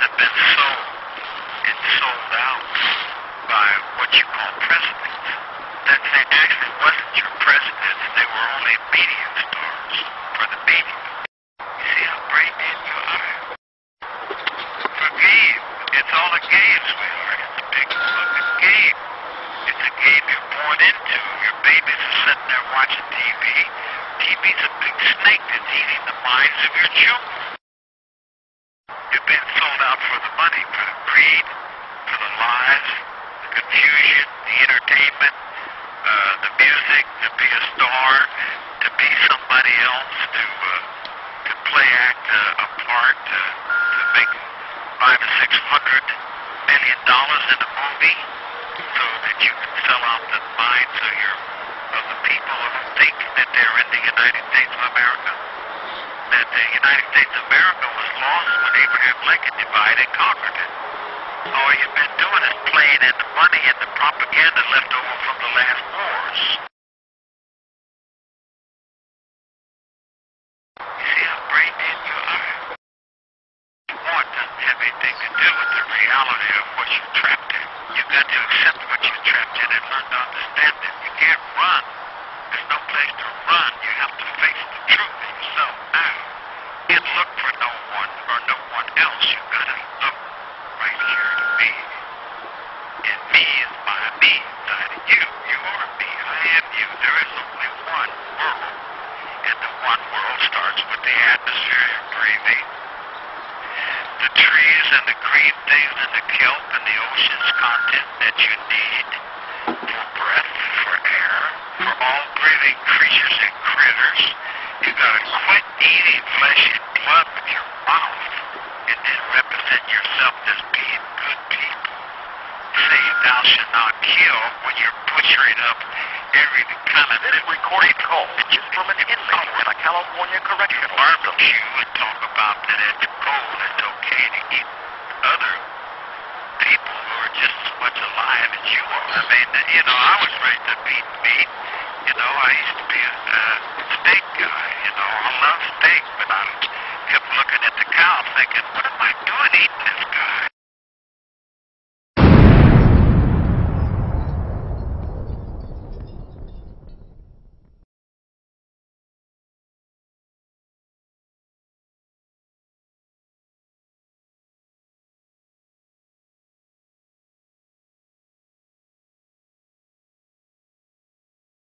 have been sold It's sold out by what you call presidents. That they actually wasn't your presidents, they were only media stars for the media. You see how brilliant you are. For me, it's all a game, sweetheart. It's a big fucking game. It's a game you're born into. Your babies are sitting there watching TV. TV's a big snake that's eating the minds of your children. You've been sold out for the money, for the greed, for the lies, the confusion, the entertainment, uh, the music, to be a star, to be somebody else, to uh, to play act uh, a part, uh, to make five or six hundred million dollars in a movie, so that you can sell out the minds of your of the people who think that they're in the United States of America. That the United States of America was lost when Abraham Lincoln divided and conquered it. All you've been doing is playing in the money and the propaganda left over from the last wars. You see how brain dead you are? War doesn't have anything to do with the reality of what you're trapped in. You've got to accept what you're trapped in and learn to understand it. You can't run. There's no place to run. You have to face the truth yourself You can't look for no one or no one else. You've got to look right here to me. And me is my me of you. You are me. I am you. There is only one world. And the one world starts with the atmosphere you're breathing, the trees and the green things and the kelp and the ocean's content that you need for breath, for air, for all breathing creatures and critters. You gotta quit eating and blood with your mouth and then represent yourself as being good people. Say thou shalt not kill when you're butchering up every kind of This recorded call is from an inmate in a California correctional barbecue and talk about that it's cold, it's okay to eat other people who are just as much alive as you are. I mean, you know, I was raised to eat meat. You know, I used to be a uh, steak guy. You love steak, I kept looking at the cow thinking, what am I doing eating this?